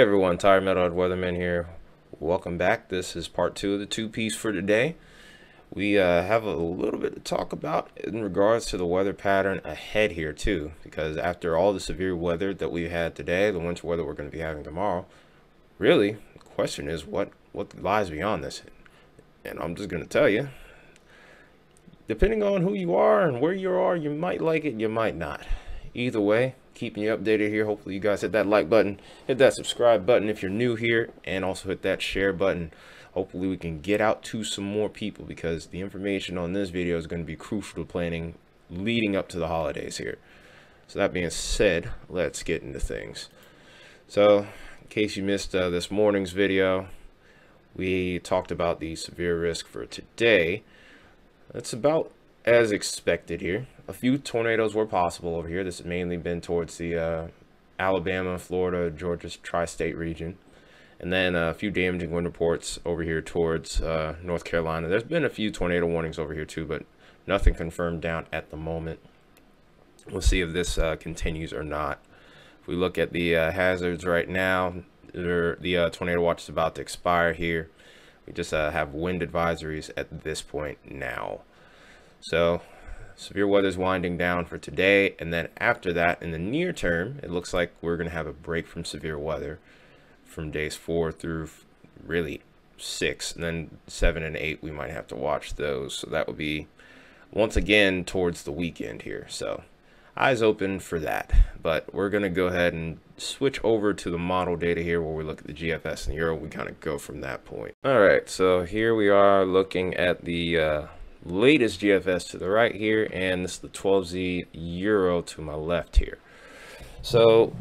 Hey everyone, Tai Metalhead Weatherman here. Welcome back. This is part two of the two-piece for today. We uh, have a little bit to talk about in regards to the weather pattern ahead here too, because after all the severe weather that we had today, the winter weather we're going to be having tomorrow, really, the question is what, what lies beyond this? And I'm just going to tell you, depending on who you are and where you are, you might like it, you might not. Either way, keeping you updated here. Hopefully you guys hit that like button, hit that subscribe button if you're new here, and also hit that share button. Hopefully we can get out to some more people because the information on this video is going to be crucial to planning leading up to the holidays here. So that being said, let's get into things. So in case you missed uh, this morning's video, we talked about the severe risk for today. It's about as expected here. A few tornadoes were possible over here. This has mainly been towards the uh, Alabama, Florida, Georgia tri-state region. And then a few damaging wind reports over here towards uh, North Carolina. There's been a few tornado warnings over here too, but nothing confirmed down at the moment. We'll see if this uh, continues or not. If we look at the uh, hazards right now, the uh, tornado watch is about to expire here. We just uh, have wind advisories at this point now. So severe weather is winding down for today. And then after that, in the near term, it looks like we're going to have a break from severe weather from days four through really six. And then seven and eight, we might have to watch those. So that would be once again towards the weekend here. So eyes open for that. But we're going to go ahead and switch over to the model data here where we look at the GFS and the Euro. We kind of go from that point. All right, so here we are looking at the uh, latest GFS to the right here, and this is the 12Z Euro to my left here. So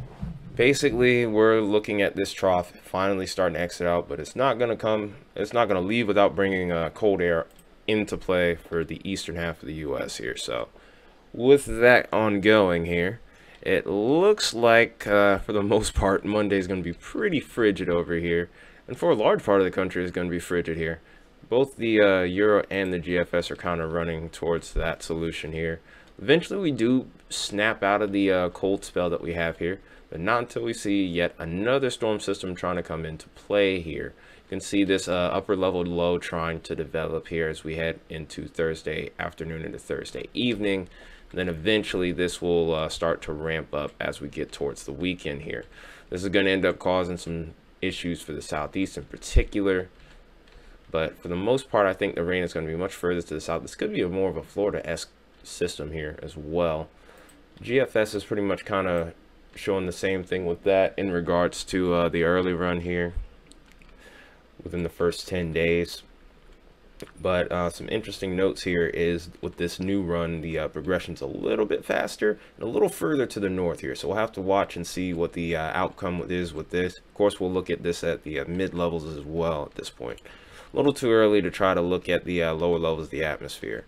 basically, we're looking at this trough finally starting to exit out, but it's not going to come, it's not going to leave without bringing uh, cold air into play for the eastern half of the U.S. here. So with that ongoing here, it looks like, uh, for the most part, Monday is going to be pretty frigid over here. And for a large part of the country, is going to be frigid here both the uh, Euro and the GFS are kind of running towards that solution here. Eventually we do snap out of the uh, cold spell that we have here, but not until we see yet another storm system trying to come into play here. You can see this uh, upper level low trying to develop here as we head into Thursday afternoon into Thursday evening. And then eventually this will uh, start to ramp up as we get towards the weekend here. This is going to end up causing some issues for the southeast in particular. But for the most part, I think the rain is going to be much further to the south. This could be a more of a Florida-esque system here as well. GFS is pretty much kind of showing the same thing with that in regards to uh, the early run here within the first 10 days. But uh, some interesting notes here is with this new run, the uh, progression's a little bit faster and a little further to the north here. So we'll have to watch and see what the uh, outcome is with this. Of course, we'll look at this at the uh, mid levels as well at this point a little too early to try to look at the uh, lower levels of the atmosphere.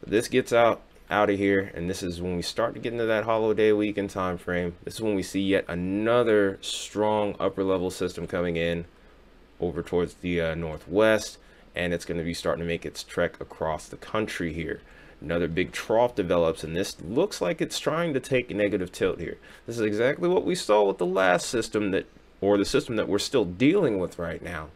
But this gets out out of here and this is when we start to get into that holiday weekend time frame. This is when we see yet another strong upper level system coming in over towards the uh, northwest and it's going to be starting to make its trek across the country here. Another big trough develops and this looks like it's trying to take negative tilt here. This is exactly what we saw with the last system that or the system that we're still dealing with right now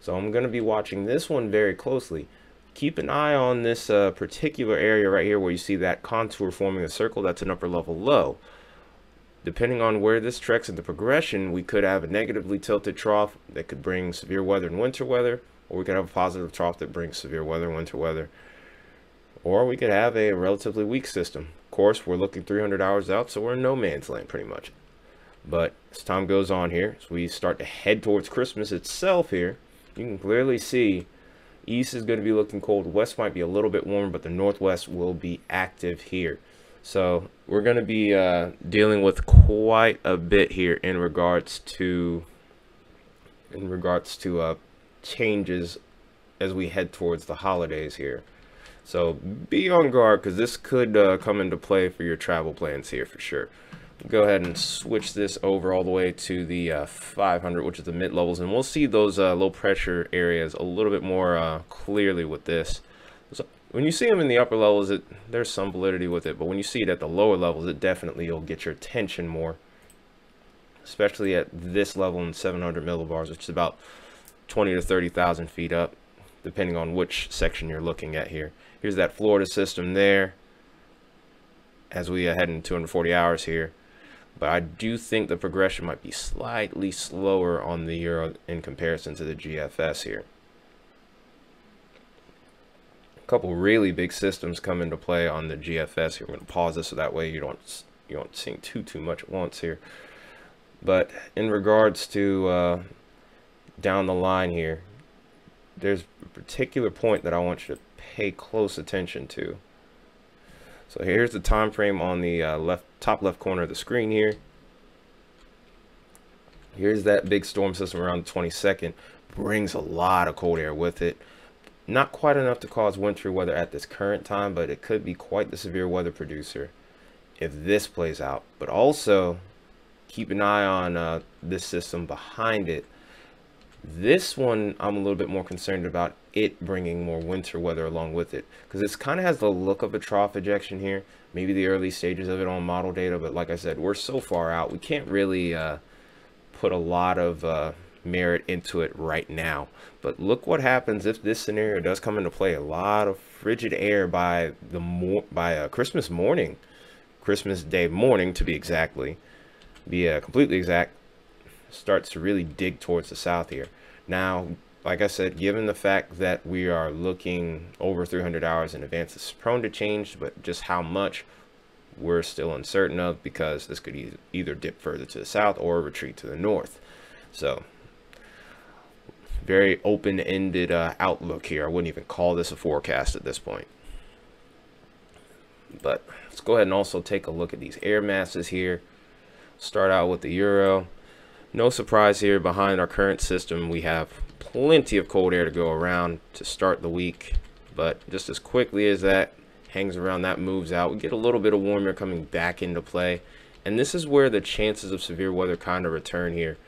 so I'm going to be watching this one very closely. Keep an eye on this uh, particular area right here where you see that contour forming a circle. That's an upper level low. Depending on where this treks in the progression, we could have a negatively tilted trough that could bring severe weather and winter weather, or we could have a positive trough that brings severe weather and winter weather. Or we could have a relatively weak system. Of course, we're looking 300 hours out, so we're in no man's land pretty much. But as time goes on here, as we start to head towards Christmas itself here, you can clearly see east is going to be looking cold west might be a little bit warmer but the northwest will be active here. So we're going to be uh, dealing with quite a bit here in regards to in regards to uh, changes as we head towards the holidays here. So be on guard because this could uh, come into play for your travel plans here for sure go ahead and switch this over all the way to the uh, 500 which is the mid levels and we'll see those uh, low pressure areas a little bit more uh, clearly with this so when you see them in the upper levels it there's some validity with it but when you see it at the lower levels it definitely will get your attention more especially at this level in 700 millibars, which is about 20 to 30,000 feet up, depending on which section you're looking at here. Here's that Florida system there as we head in 240 hours here. But I do think the progression might be slightly slower on the Euro in comparison to the GFS here. A couple really big systems come into play on the GFS here. I'm going to pause this so that way you don't you don't see too too much at once here. But in regards to uh, down the line here, there's a particular point that I want you to pay close attention to. So here's the time frame on the uh, left top left corner of the screen here. Here's that big storm system around the 22nd. Brings a lot of cold air with it. Not quite enough to cause wintry weather at this current time, but it could be quite the severe weather producer if this plays out. But also, keep an eye on uh, this system behind it this one, I'm a little bit more concerned about it bringing more winter weather along with it because this kind of has the look of a trough ejection here. Maybe the early stages of it on model data, but like I said, we're so far out, we can't really uh, put a lot of uh, merit into it right now. But look what happens if this scenario does come into play. A lot of frigid air by the mo by uh, Christmas morning, Christmas Day morning to be exactly, be uh, completely exact starts to really dig towards the south here. Now, like I said, given the fact that we are looking over 300 hours in advance, it's prone to change, but just how much we're still uncertain of because this could either dip further to the south or retreat to the north. So, very open-ended uh, outlook here. I wouldn't even call this a forecast at this point. But let's go ahead and also take a look at these air masses here. Start out with the Euro. No surprise here, behind our current system, we have plenty of cold air to go around to start the week. But just as quickly as that hangs around, that moves out, we get a little bit of warm air coming back into play. And this is where the chances of severe weather kind of return here.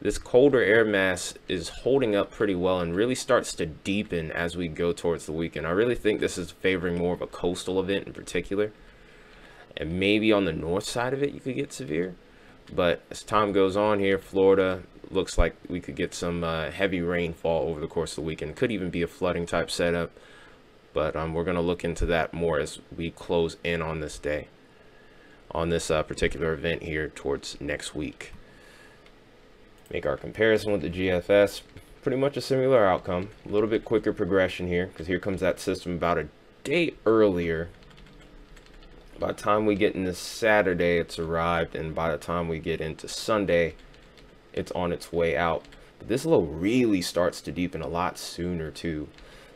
This colder air mass is holding up pretty well and really starts to deepen as we go towards the weekend. I really think this is favoring more of a coastal event in particular. And maybe on the north side of it, you could get severe. But as time goes on here, Florida looks like we could get some uh, heavy rainfall over the course of the weekend. Could even be a flooding type setup. But um, we're going to look into that more as we close in on this day, on this uh, particular event here towards next week. Make our comparison with the GFS. Pretty much a similar outcome. A little bit quicker progression here because here comes that system about a day earlier by the time we get into Saturday, it's arrived, and by the time we get into Sunday, it's on its way out. But this low really starts to deepen a lot sooner too.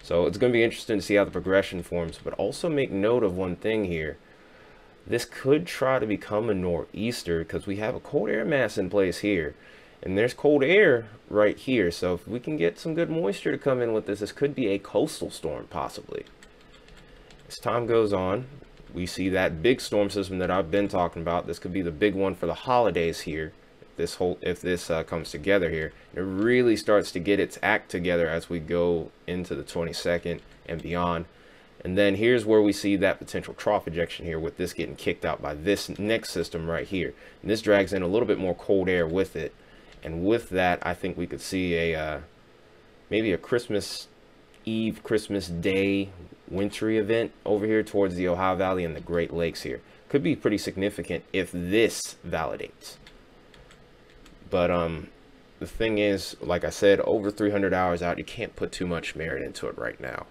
So it's going to be interesting to see how the progression forms, but also make note of one thing here. This could try to become a nor'easter because we have a cold air mass in place here. And there's cold air right here. So if we can get some good moisture to come in with this, this could be a coastal storm possibly. As time goes on, we see that big storm system that I've been talking about. This could be the big one for the holidays here. If this whole if this uh, comes together here, it really starts to get its act together as we go into the 22nd and beyond. And then here's where we see that potential trough ejection here with this getting kicked out by this next system right here. And this drags in a little bit more cold air with it. And with that, I think we could see a uh, maybe a Christmas Eve, Christmas Day wintry event over here towards the Ohio Valley and the Great Lakes here. Could be pretty significant if this validates. But um, the thing is, like I said, over 300 hours out, you can't put too much merit into it right now.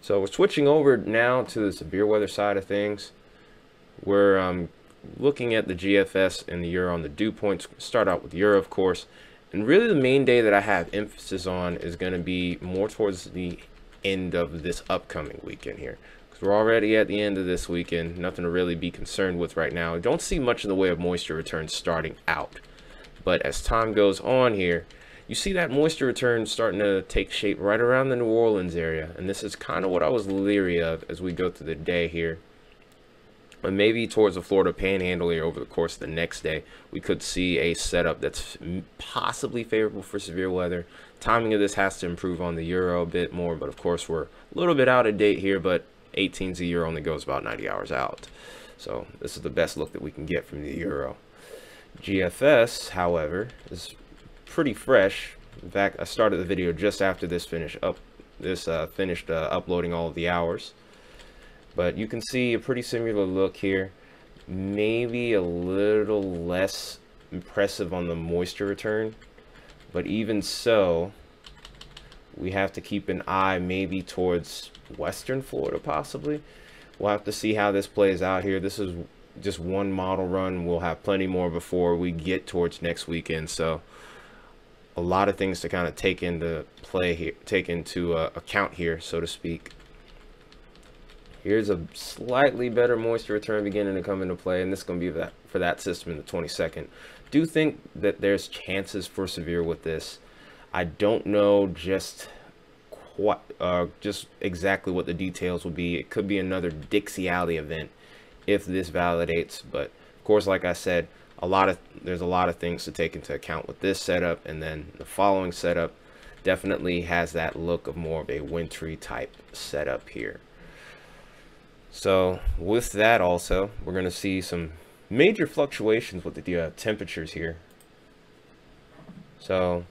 So we're switching over now to the severe weather side of things. We're um, looking at the GFS and the Euro on the dew points. Start out with Euro, of course. And really the main day that I have emphasis on is going to be more towards the end of this upcoming weekend here. Because we're already at the end of this weekend. Nothing to really be concerned with right now. Don't see much in the way of moisture return starting out. But as time goes on here, you see that moisture return starting to take shape right around the New Orleans area. And this is kind of what I was leery of as we go through the day here. And maybe towards the Florida Panhandle here over the course of the next day, we could see a setup that's possibly favorable for severe weather. Timing of this has to improve on the Euro a bit more, but of course we're a little bit out of date here, but 18Z Euro only goes about 90 hours out. So this is the best look that we can get from the Euro. GFS, however, is pretty fresh. In fact, I started the video just after this finish up. This uh, finished uh, uploading all of the hours, but you can see a pretty similar look here. Maybe a little less impressive on the moisture return, but even so, we have to keep an eye maybe towards western Florida possibly. We'll have to see how this plays out here. This is just one model run. We'll have plenty more before we get towards next weekend. So a lot of things to kind of take into play here, take into uh, account here, so to speak. Here's a slightly better moisture return beginning to come into play, and this is going to be that for that system in the 22nd. Do think that there's chances for severe with this. I don't know just quite, uh, just exactly what the details will be. It could be another Dixie Alley event if this validates, but of course, like I said, a lot of there's a lot of things to take into account with this setup, and then the following setup definitely has that look of more of a wintry type setup here. So with that also, we're going to see some major fluctuations with the uh, temperatures here. So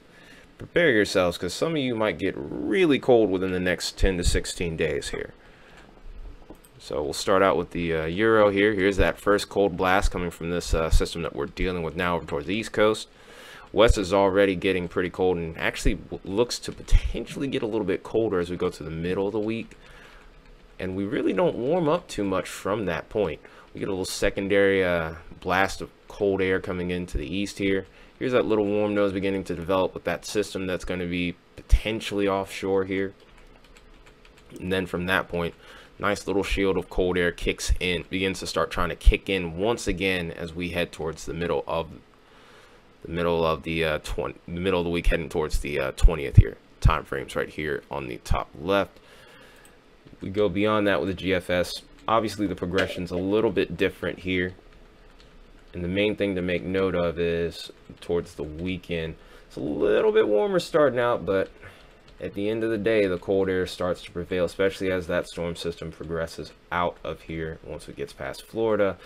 prepare yourselves because some of you might get really cold within the next 10 to 16 days here. So we'll start out with the uh, Euro here. Here's that first cold blast coming from this uh, system that we're dealing with now over towards the East Coast. West is already getting pretty cold and actually looks to potentially get a little bit colder as we go to the middle of the week. And we really don't warm up too much from that point. We get a little secondary uh, blast of cold air coming into the east here. Here's that little warm nose beginning to develop with that system that's going to be potentially offshore here. And then from that point, nice little shield of cold air kicks in, begins to start trying to kick in once again as we head towards the middle of the middle of the uh, 20, the middle of the week, heading towards the uh, 20th here. Time frames right here on the top left. We go beyond that with the GFS. Obviously, the progression's a little bit different here. And the main thing to make note of is towards the weekend. It's a little bit warmer starting out, but at the end of the day, the cold air starts to prevail, especially as that storm system progresses out of here once it gets past Florida.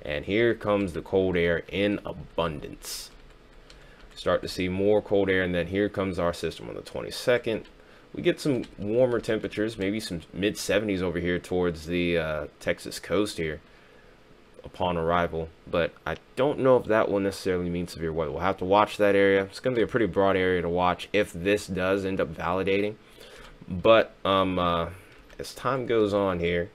And here comes the cold air in abundance. Start to see more cold air, and then here comes our system on the 22nd. We get some warmer temperatures, maybe some mid 70s over here towards the uh, Texas coast here upon arrival, but I don't know if that will necessarily mean severe weather. We'll have to watch that area. It's going to be a pretty broad area to watch if this does end up validating. But um, uh, as time goes on here,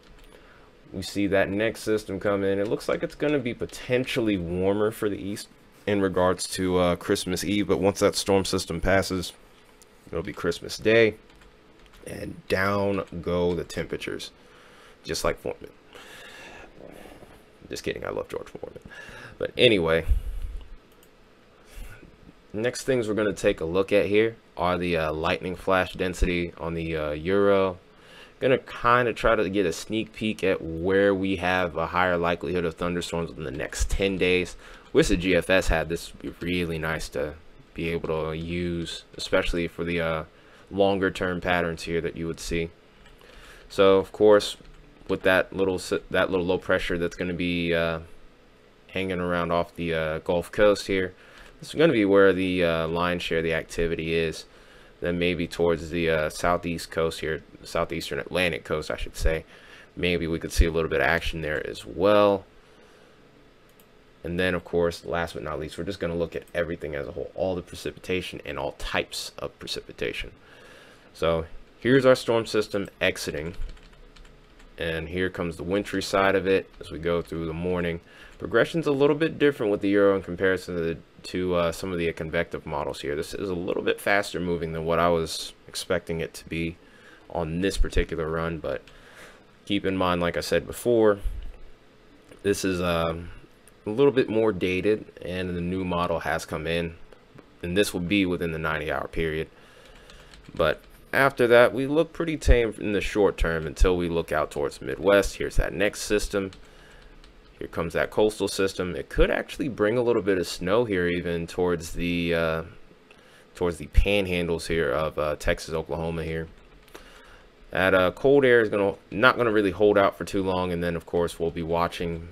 we see that next system come in. It looks like it's going to be potentially warmer for the east in regards to uh, Christmas Eve, but once that storm system passes, it'll be Christmas Day, and down go the temperatures, just like Foreman. Just kidding. I love George Foreman. But anyway, next things we're going to take a look at here are the uh, lightning flash density on the uh, Euro. To kind of try to get a sneak peek at where we have a higher likelihood of thunderstorms in the next 10 days. Wish the GFS had this would be really nice to be able to use, especially for the uh, longer term patterns here that you would see. So, of course, with that little that little low pressure that's going to be uh, hanging around off the uh, Gulf Coast here. This is going to be where the uh, line share the activity is. Then maybe towards the uh, southeast coast here, southeastern Atlantic coast, I should say. Maybe we could see a little bit of action there as well. And then, of course, last but not least, we're just going to look at everything as a whole, all the precipitation and all types of precipitation. So here's our storm system exiting and here comes the wintry side of it as we go through the morning. Progression's a little bit different with the Euro in comparison to, the, to uh, some of the convective models here. This is a little bit faster moving than what I was expecting it to be on this particular run, but keep in mind, like I said before, this is um, a little bit more dated and the new model has come in and this will be within the 90 hour period. But after that, we look pretty tame in the short term until we look out towards Midwest. Here's that next system. Here comes that coastal system. It could actually bring a little bit of snow here even towards the uh, towards the panhandles here of uh, Texas, Oklahoma here. That uh, cold air is gonna not gonna really hold out for too long, and then of course we'll be watching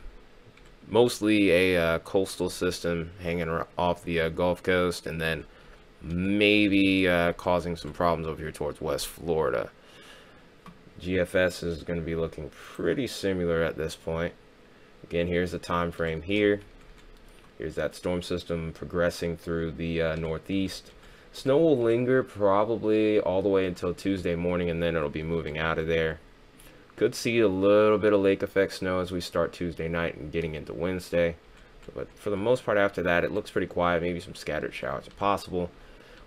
mostly a uh, coastal system hanging off the uh, Gulf Coast and then maybe uh, causing some problems over here towards West Florida. GFS is going to be looking pretty similar at this point. Again, here's the time frame here. Here's that storm system progressing through the uh, northeast. Snow will linger probably all the way until Tuesday morning and then it'll be moving out of there. Could see a little bit of lake effect snow as we start Tuesday night and getting into Wednesday. But for the most part after that, it looks pretty quiet. Maybe some scattered showers are possible.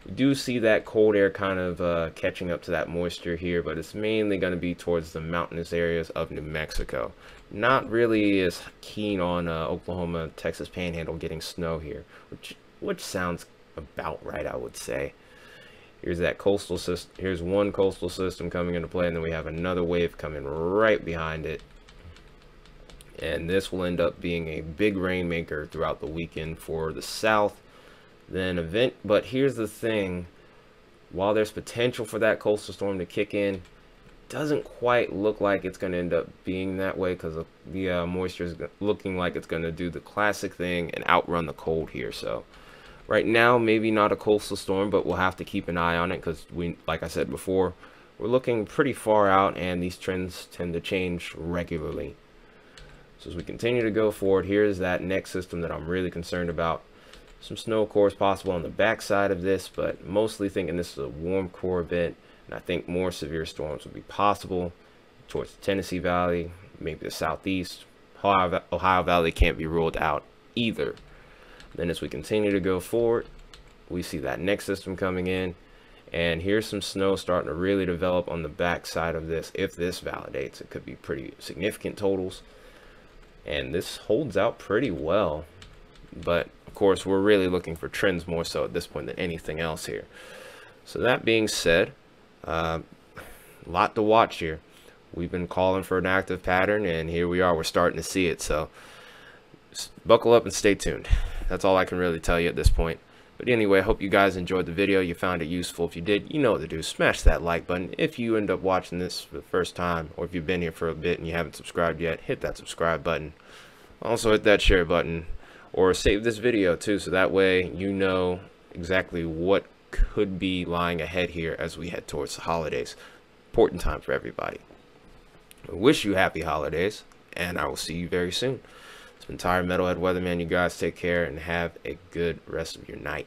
We do see that cold air kind of uh, catching up to that moisture here, but it's mainly going to be towards the mountainous areas of New Mexico. Not really as keen on uh, Oklahoma, Texas Panhandle getting snow here, which which sounds about right, I would say. Here's that coastal system. Here's one coastal system coming into play, and then we have another wave coming right behind it. And this will end up being a big rainmaker throughout the weekend for the south. Then event, but here's the thing: while there's potential for that coastal storm to kick in, doesn't quite look like it's going to end up being that way because the uh, moisture is looking like it's going to do the classic thing and outrun the cold here. So Right now, maybe not a coastal storm, but we'll have to keep an eye on it because we, like I said before, we're looking pretty far out and these trends tend to change regularly. So as we continue to go forward, here's that next system that I'm really concerned about. Some snow cores possible on the backside of this, but mostly thinking this is a warm core event, and I think more severe storms will be possible towards the Tennessee Valley, maybe the southeast. Ohio, Ohio Valley can't be ruled out either. Then as we continue to go forward, we see that next system coming in. And here's some snow starting to really develop on the back side of this. If this validates, it could be pretty significant totals. And this holds out pretty well. But of course, we're really looking for trends more so at this point than anything else here. So that being said, a uh, lot to watch here. We've been calling for an active pattern, and here we are. We're starting to see it. So buckle up and stay tuned. That's all I can really tell you at this point. But anyway, I hope you guys enjoyed the video. You found it useful. If you did, you know what to do. Smash that like button. If you end up watching this for the first time, or if you've been here for a bit and you haven't subscribed yet, hit that subscribe button. Also hit that share button. Or save this video too, so that way you know exactly what could be lying ahead here as we head towards the holidays. Important time for everybody. I wish you happy holidays, and I will see you very soon. Tired Metalhead Weatherman. You guys take care and have a good rest of your night.